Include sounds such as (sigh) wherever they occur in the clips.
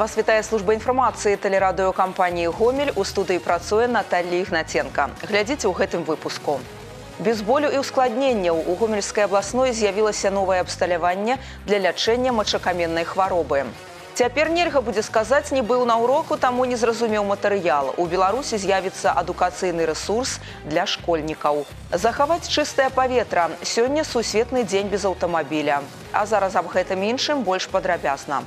Вас вітае служба інфармацыі тэлерадыёкампаніі Гомель у студыі працуе Наталья Ігнаценка. Глядзіце ў гэтым выпуску. Без болю і ускладненняў у гомельскай абласной з'явілася новае абсталяванне для лячэння мачакаменнай хваробы. Цяпер нельга будзе сказаць, не быў на ўроку, таму не зразумеў матэрыял. У Беларусі з'явіцца адукацыйны рэсурс для школьнікаў. Захаваць чыстае паветра. Сёння сусветны дзень без аўтамабіля. А зараз аб гэтым іншым больш падрабязна.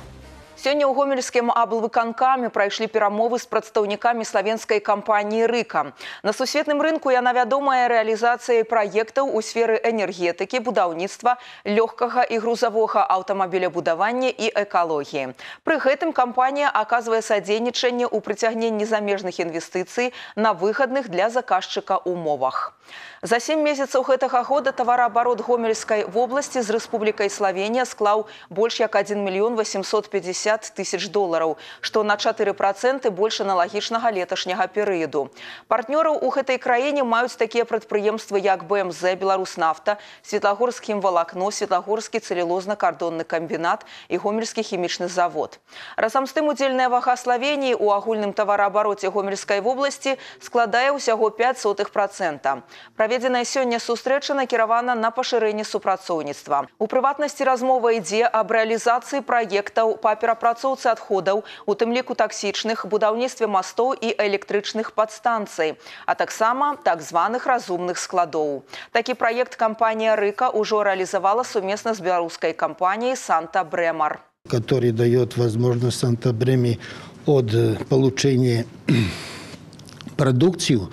Сёння ў гомельскім аблвыканкаме прайшлі перамовы з прадстаўнікамі славенскай кампаніі рыка. На сусветным рынку яна вядомая рэалізацыяй праектаў у сферы энергетыкі, будаўніцтва, лёгкага і грузавога аўтамабілябудавання і экалогіі. Пры гэтым кампанія аказвае садзейнічанне ў прыцягненні замежных інвестыцый на выгадных для заказчыка умовах. За сем месяцаў гэтага года тавараабарот гомельскай вобласці з рэспублікай Славенія склаў больш як 1 мільён 850 тысяч долараў, што на 4 проценты больш аналагічнага леташняга перыяду. Партнёраў у гэтай краіне маюць такія прадпрыемствы як БМЗ, Беларуснафта, Светлагорскім валакно, Светлагорскі цэлюлозна-кардонны камбінат і гомельскі хімічны завод. Разам з тым удзельная вага Славеніі ў агульным тавараабароце гомельскай вобласці складае ўсяго 5 сотых процента. Праведзеная сёння сустрэча накіравана на пашырэнне супрацоўніцтва. У прыватнасці размова ідзе аб рэалізацыі праектаў па перапрацоўцы адходаў, у тым ліку таксічных, будаўніцтве мастоў і электрычных падстанцый, а таксама так званых разумных складоў. Такі праект кампанія Рыка ўжо рэалізавала сумесна з беларускай кампаніяй Санта Брэмар. который дает возможность Санта-Бреме от э, получения (clears throat) продукцию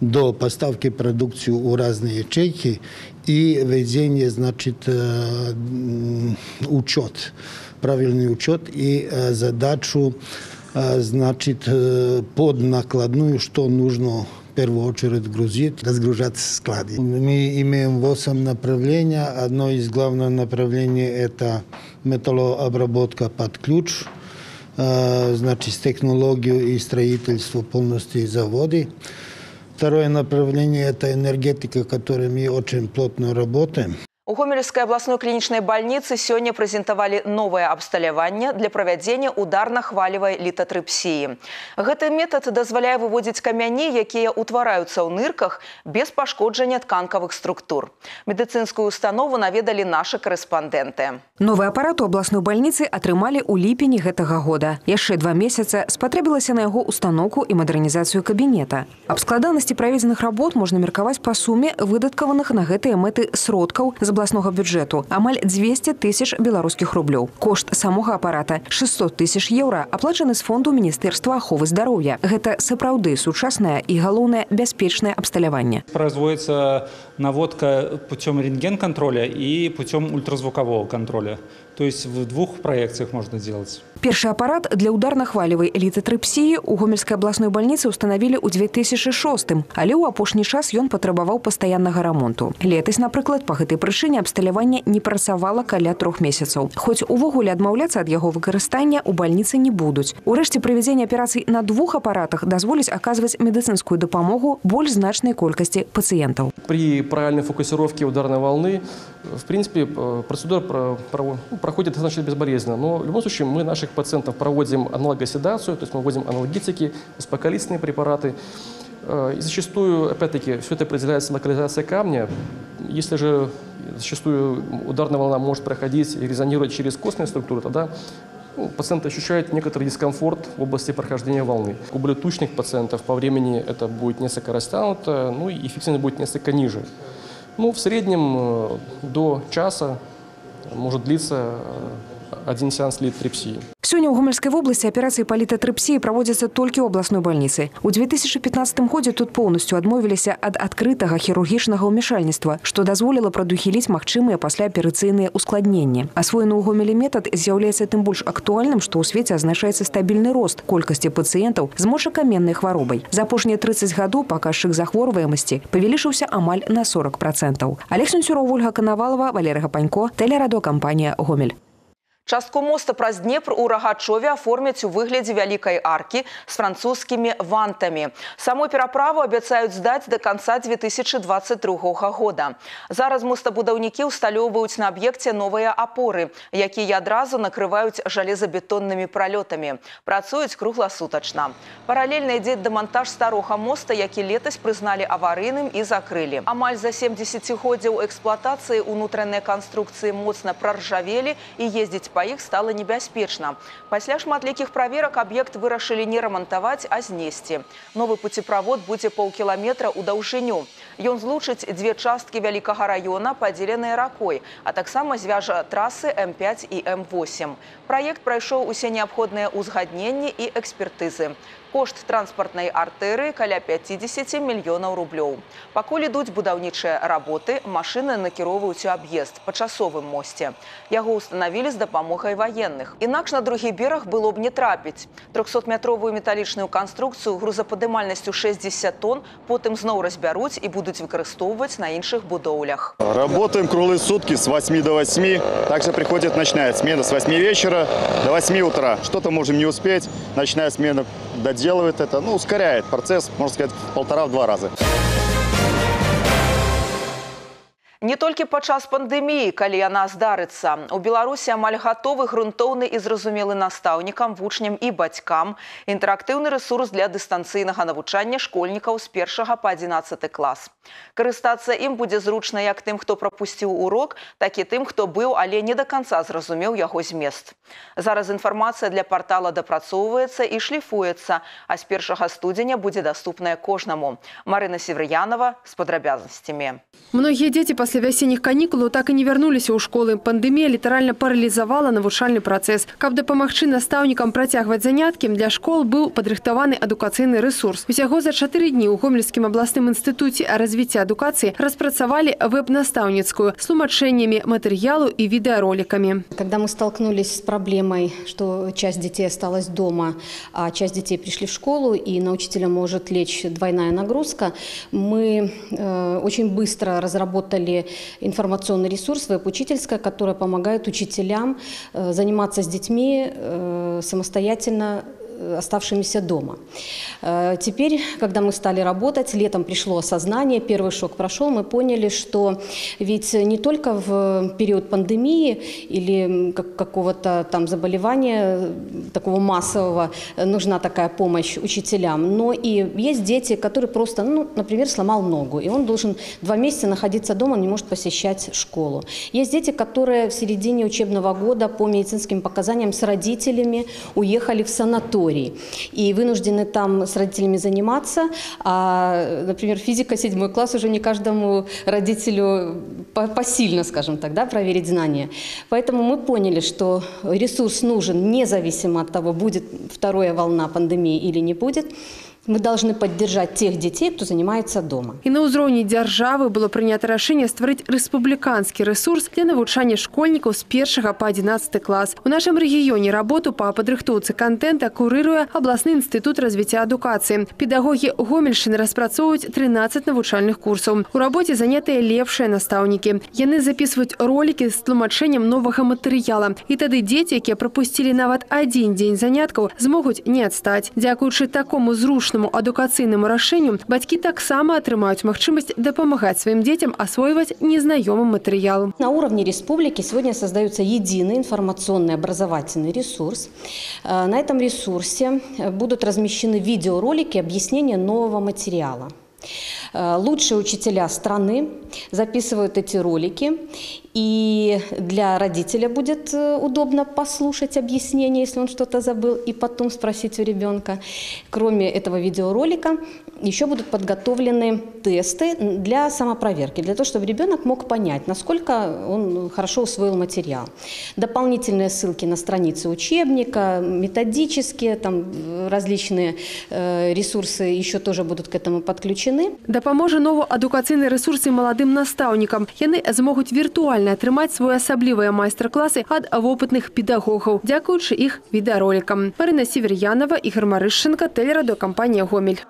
до поставки продукции у разные ячейки и ведение, значит, э, м, учет, и э, задачу, э, значит, э, под накладную, что нужно в первую очередь грузить, разгружать склады. Мы имеем 8 направлений. Одно из главных направлений – это металлообработка под ключ, значит, с технологией и строительство полностью заводы. Второе направление – это энергетика, которой мы очень плотно работаем. У гомельскай абласной клінічнай бальніцы сёння прэзентавалі новае абсталяванне для правядзення ударна-хвалевай літатрыпсіі. Гэты метад дазваляе выводзіць камяні, якія ўтвараюцца ў нырках без пашкоджання тканкавых структур. Медыцынскую установу наведалі нашы карэспандэнты. Новы апарат у абласной бальніцы атрымалі ў ліпені гэтага года. Яшчэ два месяца спатрэбілася на яго установку і мадэрнізацыю кабінета. Аб складанасці праведзеных работ можна меркаваць па суме выдаткаваных на гэтыя мэты сродкаў з абласнога бюджэту амаль 200 тысяч беларускіх рублёў. Кошт самога апарата 600 тысяч еўра аплачаны з фонду міністэрства аховы здароўя. Гэта сапраўды сучаснае і галоўнае бяспечнае абсталяванне. Производится наводка путем рентген-контроля и путем ультразвукового контроля. То есть в двух проекциях можно делать. Першы апарат для ударна-хвалевай літатрыпсіі ў гомельскай абласной бальніцы ўстанавілі ў 2006, але ў апошні час ён патрабаваў пастаяннага рамонту. Летась, напрыклад, па гэтай прычыне абсталяванне не працавала каля трох месяцаў. Хоць увогуле адмаўляцца ад яго выкарыстання ў бальніцы не будуць. Урэшце правядзенне аперацый на двух апаратах дазволіць аказваць медыцынскую дапамогу больш значнай колькасці пацыентаў. При правильной фокусировке ударной волны, в принципе, э, процедура про- про- ну, проходит достаточно безболезненно. Но в любом случае мы наших пациентов проводим аналогоседацию, то есть мы вводим аналгетики, успокоительные препараты. Э, И зачастую, опять-таки, все это определяется локализацией камня. Если же зачастую ударная волна может проходить и резонировать через костные структуры, тогда ну, пациент ощущает некоторый дискомфорт в области прохождения волны. У более тучных пациентов по времени это будет несколько растянуто, ну и эффективность будет несколько ниже. Ну, в среднем э, до часа может длиться э, один сеанс литрепсии. Сёння ў гомельскай вобласці аперацыі па літатрыпсіі праводзяцца толькі ў абласной бальніцы. У 2015 годзе тут поўнасцю адмовіліся ад адкрытага хірургічнага ўмешальніцтва, што дазволіла прадухіліць магчымыя пасляаперацыйныя ускладненні. Асвоены ў гомелі метад з'яўляецца тым больш актуальным, што ў свеце азначаецца стабільны рост колькасці пацыентаў з мочакаменнай хваробай. За апошнія 30 гадоў паказчык захворваемасці павялічыўся амаль на 40 процентаў. Алег Сунцюров, Ольга Канавалова, Валерый Гапанько, тэлерадокампанія «Гомель». Частку моста праз Днепр у Рагачове аформяць у выглядзе вялікай аркі з французскімі вантамі. Саму пераправу абяцаюць здаць да канца 2022 года. Зараз мостабудаўнікі ўсталёўваюць на аб'екце новыя апоры, якія адразу накрываюць жалезабетоннымі пралётамі. Працуюць кругласутачна. Паралельна ідзе дэмантаж старога моста, які летась прызналі аварыйным і закрылі. Амаль за 70 годзяў эксплуатацыі ўнутраныя канструкцыі моцна праржавелі і ездзіць па іх стала небяспечна. Пасля шматлікіх праверак аб'ект вырашылі не рамантаваць, а знесці. Новы пуцеправод будзе паўкіламетра ў даўжыню. Ён злучыць дзве часткі вялікага раёна, падзеленыя ракой, а таксама звяжа трасы М5 і М8. Праект прайшоў усе неабходныя ўзгадненні і экспертызы. Кошт транспартнай артэрыі каля 50 мільёнаў рублёў. Пакуль ідуць будаўнічыя работы, машыны накіроўваюць у аб'езд па часовым мосце. Яго ўстанавілі з дапамогай ваенных. Інакш на другі бераг было б не трапіць. 300-метровую металічную канструкцыю грузападымальнасцю 60 тонн потым зноў разбяруць і будуць выкарыстоўваць на іншых будоўлях. Работаем круглые сутки с 8 до 8. Также приходит ночная смена с 8 вечера до 8 утра. Что-то можем не успеть. Ночная смена доделывает это, ну, ускоряет процесс, можно сказать, в полтора-два раза. Не толькі падчас пандэміі, калі яна здарыцца. У Беларусі амаль гатовы грунтоўны і зразумелы настаўнікам, вучням і бацькам інтэрактыўны рэсурс для дыстанцыйнага навучання школьнікаў з першага па 11 клас. Карыстацца ім будзе зручна як тым, хто прапусціў урок, так і тым, хто быў, але не да канца зразумеў яго змест. Зараз інфармацыя для партала дапрацоўваецца і шліфуецца, а з першага студзеня будзе даступная кожнаму. Марына Севрыянова з падрабязнасцямі. Многія дзеці пасля вясенніх канікулаў так і не вярнуліся ў школы. Пандэмія літаральна паралізавала навучальны працэс. Каб дапамагчы настаўнікам працягваць заняткі, для школ быў падрыхтаваны адукацыйны рэсурс. Усяго за чатыры дні ў гомельскім абласным інстытуце развіцця адукацыі распрацавалі веб-настаўніцкую с тлумачэннямі матэрыялу і відэароликамі. Когда мы столкнулись с проблемой, что часть детей осталась дома, а часть детей пришли в школу, и на учителя может лечь двойная нагрузка, мы э, очень быстро разработали информационный ресурс «Веб-учительская», который помогает учителям э, заниматься с детьми э, самостоятельно оставшимися дома. Э, Теперь, когда мы стали работать, летом пришло осознание, первый шок прошел, мы поняли, что ведь не только в период пандемии или как- какого-то там заболевания такого массового нужна такая помощь учителям, но и есть дети, которые просто, ну, например, сломал ногу, и он должен два месяца находиться дома, он не может посещать школу. Есть дети, которые в середине учебного года по медицинским показаниям с родителями уехали в санаторий и вынуждены там с родителями заниматься. А, например, физика седьмой класс уже не каждому родителю по- посильно, скажем так, да, проверить знания. Поэтому мы поняли, что ресурс нужен независимо от того, будет вторая волна пандемии или не будет Мы должны поддержать тех детей, кто занимается дома. І на ўзроўні дзяржавы было прынята рашэнне стварыць рэспубліканскі рэсурс для навучання школьнікаў з першага па 11 клас. У нашым рэгіёне работу па падрыхтоўцы контента курыруе абласны інстытут развіцця адукацыі. Педагогі Гомельшчыны распрацоўваюць 13 навучальных курсаў. У рабоце занятыя лепшыя настаўнікі. Яны записываюць ролики з тлумачэннем новага матэрыяла. І тады дзеці, якія прапусцілі нават адзін дзень заняткаў, змогуць не адстаць. Дзякуючы такому зручнаму адукацыйнаму рашэнню, бацькі таксама атрымаюць магчымасць дапамагаць сваім дзецям асвойваць незнаёмы матэрыял. На уровне республики сегодня создается единый информационный образовательный ресурс. Э, На этом ресурсе э, будут размещены видеоролики объяснения нового материала. Э, Лучшие учителя страны записывают эти ролики, и для родителя будет э, удобно послушать объяснение, если он что-то забыл, и потом спросить у ребенка. Кроме этого видеоролика, еще будут подготовлены тесты для самопроверки, для того, чтобы ребенок мог понять, насколько он хорошо усвоил материал. Дополнительные ссылки на страницы учебника, методические, там э, различные э, ресурсы еще тоже будут к этому подключены. Дапаможа новы адукацыйны рэсурс і маладым настаўнікам. Яны змогуць віртуальна атрымаць свой асаблівыя майстар-класы ад вопытных педагогаў, дзякуючы іх відэаролікам. Марына Северянова, Ігор Марышченко, тэлерадыокампанія Гомель.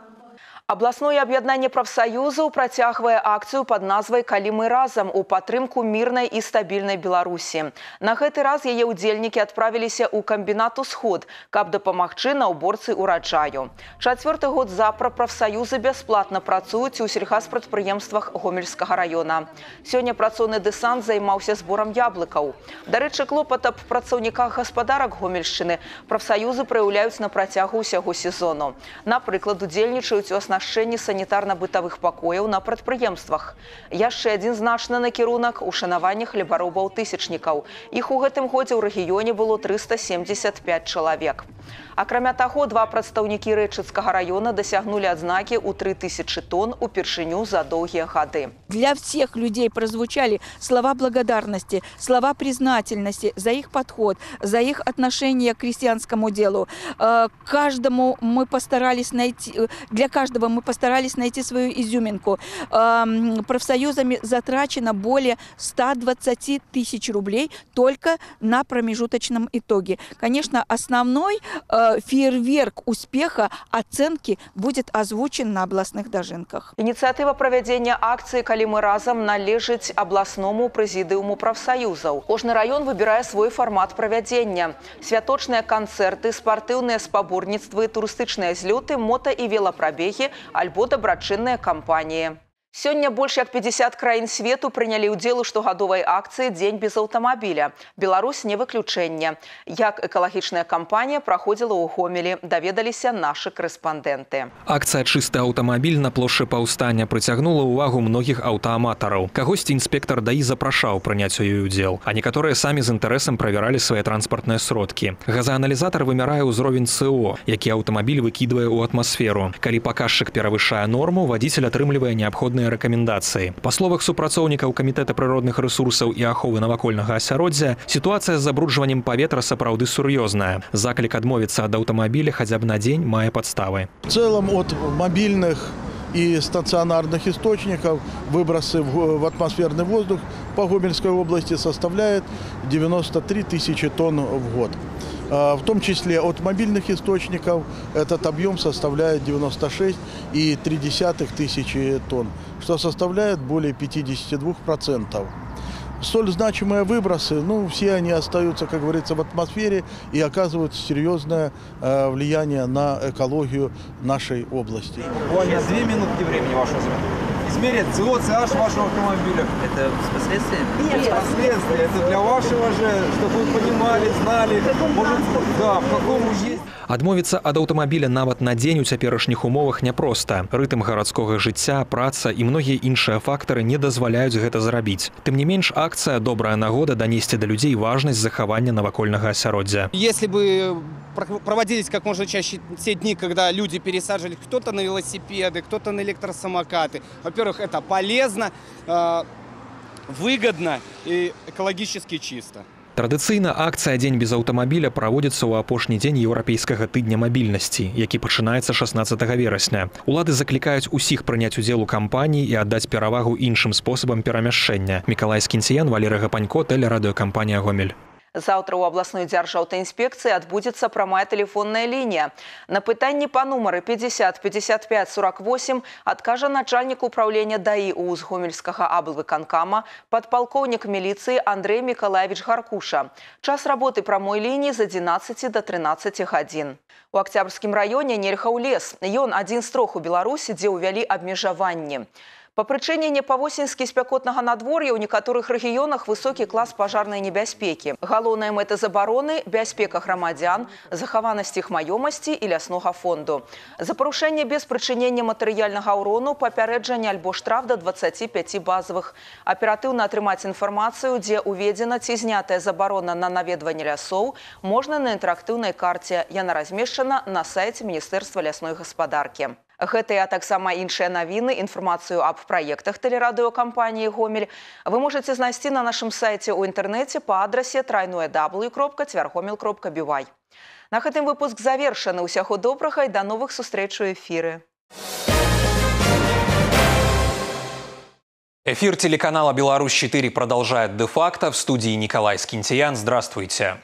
Абласное аб'яднанне прафсаюзаў працягвае акцыю пад назвай калі мы разам у падтрымку мірнай і стабільнай беларусі на гэты раз яе ўдзельнікі адправіліся ў камбінат усход каб дапамагчы на ўборцы ўраджаю чацвёрты год запра прафсаюзы бясплатна працуюць у сельхазпрадпрыемствах гомельскага района. Сёння працоўны дэсант займаўся зборам яблыкаў дарэчы клопат аб працаўніках гаспадарак гомельшчыны прафсаюзы праяўляюць на працягу ўсяго сезону напрыклад удзельнічаюць у асна аснашчэнні санітарна-бытавых пакояў на прадпрыемствах. Яшчэ адзін значны накірунак у шанаванні хлебаробаў тысячнікаў. Іх у гэтым годзе ў рэгіёне было 375 чалавек. Акрамя таго, два прадстаўнікі рэчыцкага района дасягнулі адзнакі ў 3000 тонн упершыню за доўгія гады. Для всех людей прозвучали слова благодарности, слова признательности за их подход, за их отношение к крестьянскому делу. Э, каждому мы постарались найти, э, для каждого мы постарались найти свою изюминку. Эм, профсоюзами затрачено более 120 тысяч рублей только на промежуточном итоге. Конечно, основной э, фейерверк успеха оценки будет озвучен на областных дожинках. Инициатива проведения акции «Калі мы разам» належыць областному прэзідыуму прафсаюзаў. Кожны район выбірае свой фармат правядзення. Святочныя канцэрты, спартыўныя спаборніцтвы, турыстычныя злёты, мото- і велапрабегі альбо дабрачынныя кампаніі. Сёння больш як 50 краін свету прынялі ўдзел у штогадовай акцыі дзень без аўтамабіля. Беларусь не выключэнне. Як экалагічная кампанія праходзіла ў гомелі, даведаліся нашы корэспандэнты. Акцыя чысты аўтамабіль на плошчы паўстання прыцягнула ўвагу многіх аўтааматараў. Кагосьці інспектар даі запрашаў прыняць у ёй удзел, а некаторыя самі з інтарэсам правяралі свае транспартныя сродкі. Газааналізатар вымярае ўзровень СО, які аўтамабіль выкідвае ў атмасферу. Калі паказчык перавышае норму, вадзіцель атрымлівае неабходныя пэўныя рэкамендацыі. Па словах супрацоўнікаў камітэта прыродных рэсурсаў і аховы навакольнага асяроддзя, сітуацыя з забруджваннем паветра сапраўды сур'ёзная. Заклік адмовіцца ад аўтамабіля хаця б на дзень мае падставы. В целом от мобильных и стационарных источников выбросы в атмосферный воздух по Гомельской области составляет 93 тысячи тонн в год. В том числе от мобильных источников этот объем составляет 96,3 тысячи тонн, что составляет более 52%. Столь значимые выбросы, ну, все они остаются, как говорится, в атмосфере и оказывают серьезное э, влияние на экологию нашей области. Вас две минутки времени вашего измерить СО, CH вашего автомобиля. Это с последствиями? Нет, с последствиями. Это для вашего же, чтобы вы понимали, знали, может, да, в каком есть. Адмовіцца ад аўтамабіля нават на дзень у цяперашніх умовах няпроста. Рытм гарадскога жыцця, праца і многія іншыя фактары не дазваляюць гэта зрабіць. Тым не менш акцыя добрая нагода данесці да людзей важнасць захавання навакольнага асяроддзя. Если бы проводились как можно чаще те дни, когда люди пересаживались кто-то на велосипеды, кто-то на электросамокаты. Во-первых, это полезно, э, выгодно и экологически чисто. Традыцыйна акцыя дзень без аўтамабіля праводзіцца ў апошні дзень еўрапейскага тыдня мабільнасці, які пачынаецца 16 верасня. Улады заклікаюць усіх прыняць удзел у кампаніі і аддаць перавагу іншым спосабам перамяшчэння. Мікалай Скінціян, Валеры Гапанько, тэлерадыёкампанія Гомель. Заўтра ў абласной дзяржаўтаінспекцыі адбудзецца прамая тэлефонная лінія. На пытанні па нумары 50 55 48 адкажа начальнік управлення даі у узгомельскага аблвыканкама падпалкоўнік міліцыі Андрэй Мікалаевич Гаркуша. Час работы прамой лініі з 11 до 13 гадзін. У Октябрьскім раёне нельга ў лес. Ён адзін з трох у Беларусі, дзе ўвялі абмежаванні. Па прычыне непавосеньскі спякотнага надвор'я ў некаторых рэгіёнах высокі клас пажарнай небяспекі. Галоўная мэта забароны бяспека грамадзян, захаванасць іх маёмасці і ляснога фонду. За парушэнне без прычынення матэрыяльнага ўрону папярэджанне альбо штраф да 25 базавых. Аператыўна атрымаць інфармацыю, дзе ўведзена ці знятая забарона на наведванне лясоў, можна на інтэрактыўнай карце. Яна размешчана на сайце міністэрства лясной гаспадаркі. Гэтыя, а таксама іншыя навіны, інфармацыю аб праектах тэлерадыёкампаніі Гомель вы можаце знайсці на нашым сайце ў інтэрнэце па адрасе трайное w кропка цвяргомел кропка бівай. На гэтым выпуск завершаны ўсяго добрага і да новых сустрэч у эфіры. Эфир телеканала «Беларусь-4» продолжает де-факто. В студии Николай Скинтиян. Здравствуйте.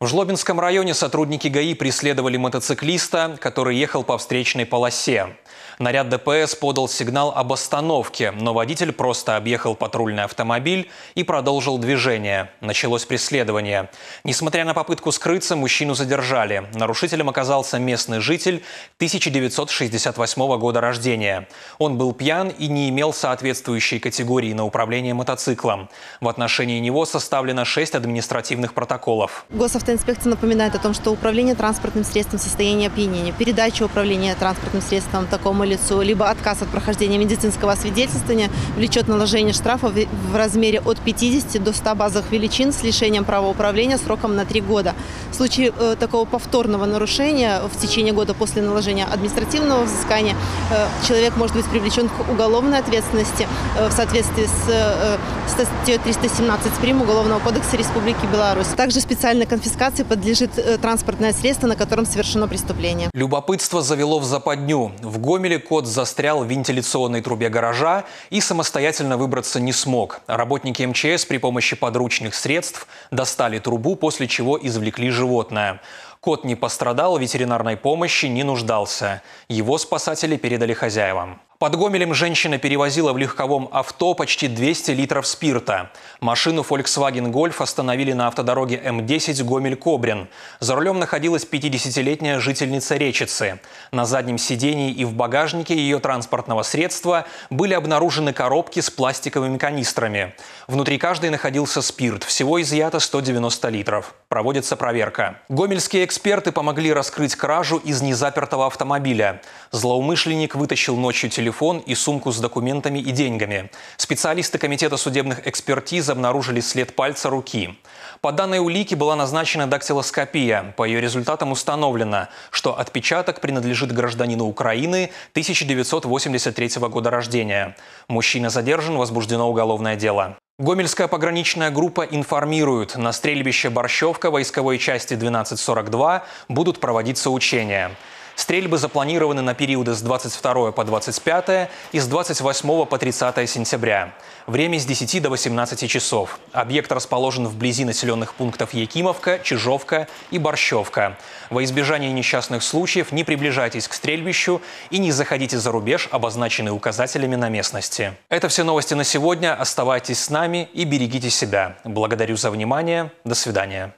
В Жлобинском районе сотрудники ГАИ преследовали мотоциклиста, который ехал по встречной полосе. Наряд ДПС подал сигнал об остановке, но водитель просто объехал патрульный автомобиль и продолжил движение. Началось преследование. Несмотря на попытку скрыться, мужчину задержали. Нарушителем оказался местный житель 1968 года рождения. Он был пьян и не имел соответствующей категории на управление мотоциклом. В отношении него составлено 6 административных протоколов. Госавтоинспекция напоминает о том, что управление транспортным средством в состоянии опьянения, передача управления транспортным средством такому лицу, либо отказ от прохождения медицинского освидетельствования влечет наложение штрафа в размере от 50 до 100 базовых величин с лишением права управления сроком на 3 года. В случае э, такого повторного нарушения в течение года после наложения административного взыскания э, человек может быть привлечен к уголовной ответственности э, в соответствии с статьей 317 прим. Уголовного кодекса Республики Беларусь. Также специальной конфискации подлежит э, транспортное средство, на котором совершено преступление. Любопытство завело в западню. В Гомеле кот застрял в вентиляционной трубе гаража и самостоятельно выбраться не смог. Работники МЧС при помощи подручных средств достали трубу, после чего извлекли животное. Кот не пострадал, ветеринарной помощи не нуждался. Его спасатели передали хозяевам. Под Гомелем женщина перевозила в легковом авто почти 200 литров спирта. Машину Volkswagen Golf остановили на автодороге М10 Гомель-Кобрин. За рулем находилась 50-летняя жительница Речицы. На заднем сидении и в багажнике ее транспортного средства были обнаружены коробки с пластиковыми канистрами. Внутри каждой находился спирт. Всего изъято 190 литров. Проводится проверка. Гомельские эксперты помогли раскрыть кражу из незапертого автомобиля. Злоумышленник вытащил ночью телефон телефон и сумку с документами и деньгами. Специалисты Комитета судебных экспертиз обнаружили след пальца руки. По данной улике была назначена дактилоскопия. По ее результатам установлено, что отпечаток принадлежит гражданину Украины 1983 года рождения. Мужчина задержан, возбуждено уголовное дело. Гомельская пограничная группа информирует, на стрельбище Борщевка войсковой части 1242 будут проводиться учения. Стрельбы запланированы на периоды с 22 по 25 и с 28 по 30 сентября. Время с 10 до 18 часов. Объект расположен вблизи населенных пунктов Якимовка, Чижовка и Борщевка. Во избежание несчастных случаев не приближайтесь к стрельбищу и не заходите за рубеж, обозначенный указателями на местности. Это все новости на сегодня. Оставайтесь с нами и берегите себя. Благодарю за внимание. До свидания.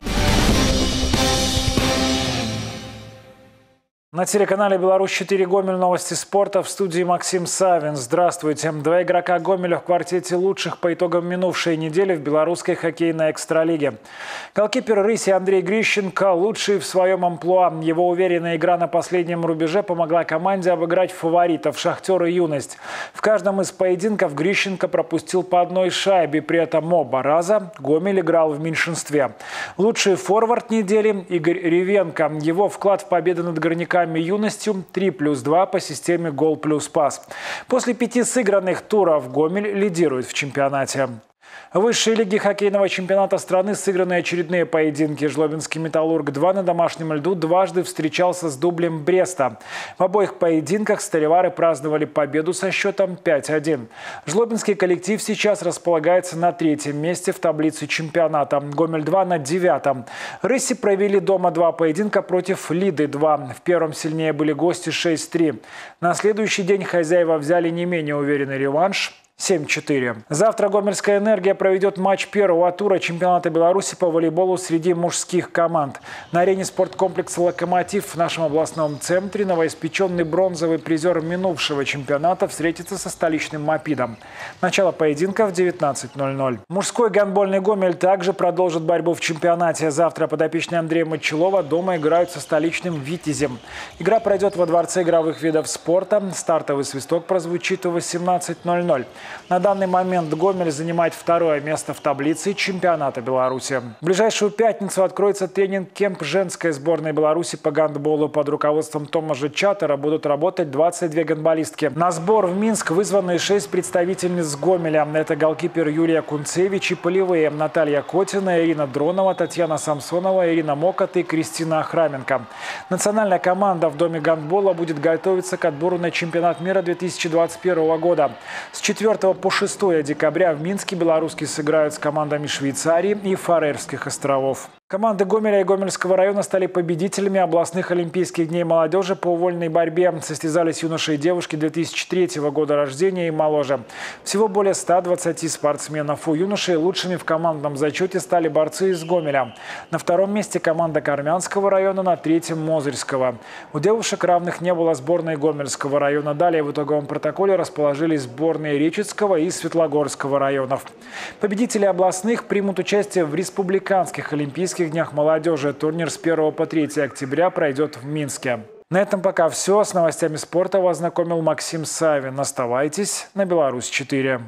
На телеканале «Беларусь-4 Гомель» новости спорта в студии Максим Савин. Здравствуйте. Два игрока Гомеля в квартете лучших по итогам минувшей недели в белорусской хоккейной экстралиге. Голкипер Рыси Андрей Грищенко лучший в своем амплуа. Его уверенная игра на последнем рубеже помогла команде обыграть фаворитов «Шахтер» и «Юность». В каждом из поединков Грищенко пропустил по одной шайбе. При этом оба раза Гомель играл в меньшинстве. Лучший форвард недели Игорь Ревенко. Его вклад в победу над горняками игроками юностью 3 плюс 2 по системе гол плюс пас. После пяти сыгранных туров Гомель лидирует в чемпионате. Высшей лиге хоккейного чемпионата страны сыграны очередные поединки. Жлобинский «Металлург-2» на домашнем льду дважды встречался с дублем Бреста. В обоих поединках столевары праздновали победу со счетом 5-1. Жлобинский коллектив сейчас располагается на третьем месте в таблице чемпионата. Гомель-2 на девятом. Рыси провели дома два поединка против Лиды-2. В первом сильнее были гости 6-3. На следующий день хозяева взяли не менее уверенный реванш 7-4. Завтра Гомельская энергия проведет матч первого тура чемпионата Беларуси по волейболу среди мужских команд. На арене спорткомплекса «Локомотив» в нашем областном центре новоиспеченный бронзовый призер минувшего чемпионата встретится со столичным «Мопидом». Начало поединка в 19.00. Мужской гандбольный «Гомель» также продолжит борьбу в чемпионате. Завтра подопечные Андрея Мочелова дома играют со столичным «Витязем». Игра пройдет во Дворце игровых видов спорта. Стартовый свисток прозвучит в 18.00. На данный момент Гомель занимает второе место в таблице чемпионата Беларуси. В ближайшую пятницу откроется тренинг-кемп женской сборной Беларуси по гандболу. Под руководством Томажа Чатера будут работать 22 гандболистки. На сбор в Минск вызваны 6 представительниц Гомеля. Это голкипер Юлия Кунцевич и полевые Наталья Котина, Ирина Дронова, Татьяна Самсонова, Ирина Мокот и Кристина Охраменко. Национальная команда в Доме гандбола будет готовиться к отбору на чемпионат мира 2021 года. С 4 4 по 6 декабря в Минске белорусские сыграют с командами Швейцарии и Фарерских островов. Команды Гомеля и Гомельского района стали победителями областных Олимпийских дней молодежи по вольной борьбе. Состязались юноши и девушки 2003 года рождения и моложе. Всего более 120 спортсменов. У юношей лучшими в командном зачете стали борцы из Гомеля. На втором месте команда Кармянского района, на третьем – Мозырского. У девушек равных не было сборной Гомельского района. Далее в итоговом протоколе расположились сборные Речицкого и Светлогорского районов. Победители областных примут участие в республиканских Олимпийских Олимпийских днях молодежи. Турнир с 1 по 3 октября пройдет в Минске. На этом пока все. С новостями спорта вас знакомил Максим Савин. Оставайтесь на Беларусь 4.